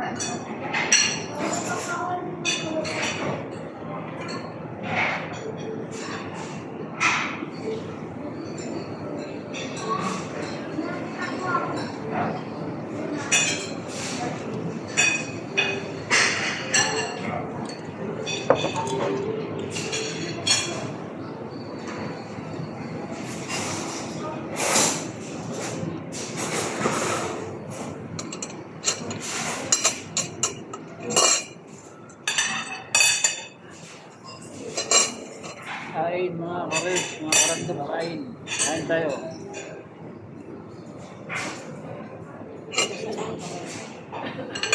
来看。kain mga kares, mga karandom kain. Kain tayo. Thank you.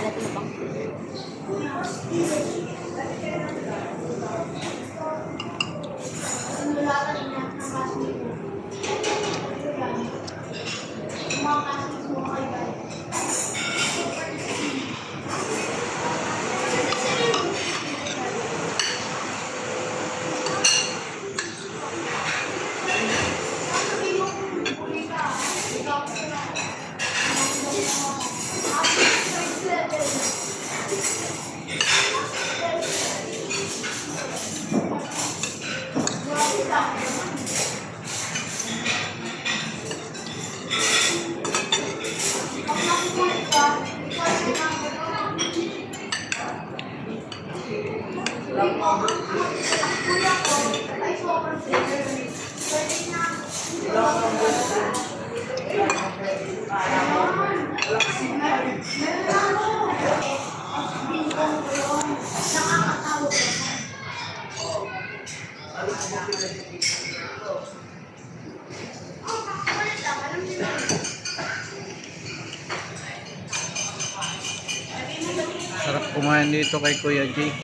Vale, pues 아 Sarap kumain dito kay Kuya G.